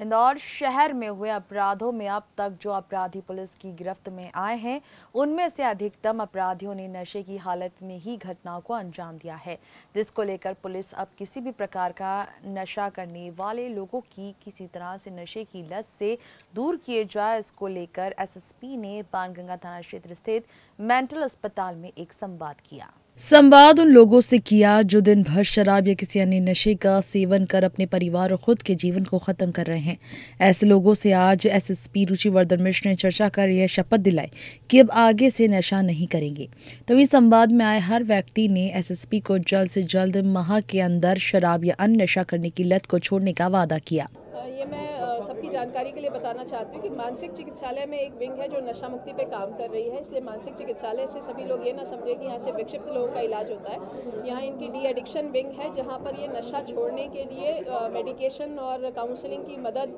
इंदौर शहर में हुए अपराधों में अब तक जो अपराधी पुलिस की गिरफ्त में आए हैं, उनमें से अधिकतम अपराधियों ने नशे की हालत में ही घटनाओं को अंजाम दिया है। जिसको लेकर पुलिस अब किसी भी प्रकार का नशा करने वाले लोगों की किसी तरह से नशे की लत से दूर किए जाए, इसको लेकर एसएसपी ने बानगंगा थाना क्षेत्र स्थित मेंटल अस्पताल में एक संवाद किया। संवाद उन लोगों से किया जो दिन भर शराब या किसी अन्य नशे का सेवन कर अपने परिवार और खुद के जीवन को खत्म कर रहे हैं। ऐसे लोगों से आज एसएसपी रुचिवर्धन मिश्र ने चर्चा कर यह शपथ दिलाई कि अब आगे से नशा नहीं करेंगे। तभी तो संवाद में आए हर व्यक्ति ने एसएसपी को जल्द से जल्द माह के अंदर शराब या अन्य नशा करने की लत को छोड़ने का वादा किया। ये मैं सबकी जानकारी के लिए बताना चाहती हूँ कि मानसिक चिकित्सालय में एक विंग है जो नशा मुक्ति पे काम कर रही है, इसलिए मानसिक चिकित्सालय से सभी लोग ये ना समझे कि यहाँ से विक्षिप्त लोगों का इलाज होता है। यहाँ इनकी डी एडिक्शन विंग है, जहाँ पर ये नशा छोड़ने के लिए मेडिकेशन और काउंसलिंग की मदद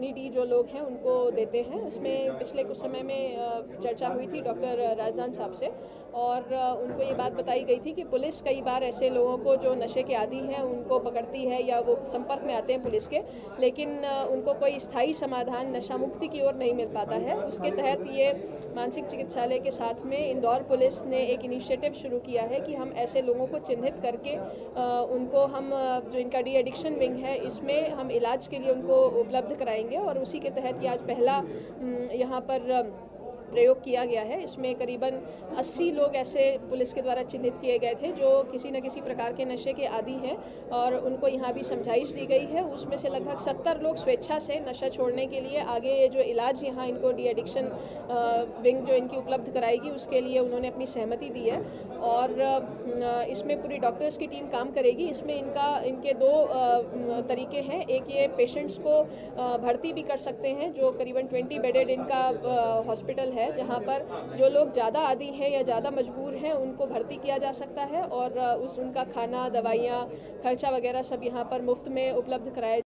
नीडी जो लोग हैं, उनको देते हैं। उसमें पिछले कुछ समय में चर्चा हुई थी डॉक्टर राजदान साहब से और उनको ये बात बताई गई थी कि पुलिस कई बार ऐसे लोगों को जो नशे के आदि हैं, उनको पकड़ती है या वो संपर्क में आते हैं पुलिस के, लेकिन उनको कोई स्थायी समाधान, नशा मुक्ति की ओर नहीं मिल पाता है। उसके तहत ये मानसिक चिकित्सालय के साथ में इंदौर पुलिस ने एक इनिशिएटिव शुरू किया है कि हम ऐसे लोगों को चिन्हित करके उनको हम जो इनका डी एडिक्शन विंग है, इसमें हम इलाज के लिए उनको उपलब्ध कराएँगे। और उसी के तहत ये आज पहला यहाँ पर प्रयोग किया गया है। इसमें करीबन 80 लोग ऐसे पुलिस के द्वारा चिन्हित किए गए थे, जो किसी न किसी प्रकार के नशे के आदि हैं और उनको यहाँ भी समझाइश दी गई है। उसमें से लगभग 70 लोग स्वेच्छा से नशा छोड़ने के लिए आगे ये जो इलाज यहाँ इनको डी एडिक्शन विंग जो इनकी उपलब्ध कराएगी, उसके लिए उन्होंने अपनी सहमति दी है। और इसमें पूरी डॉक्टर्स की टीम काम करेगी। इसमें इनका, इनके दो तरीके हैं। एक ये पेशेंट्स को भर्ती भी कर सकते हैं, जो करीबन ट्वेंटी बेडेड इनका हॉस्पिटल है, जहाँ पर जो लोग ज़्यादा आदि हैं या ज़्यादा मजबूर हैं, उनको भर्ती किया जा सकता है और उस, उनका खाना, दवाइयाँ, खर्चा वगैरह सब यहाँ पर मुफ़्त में उपलब्ध कराया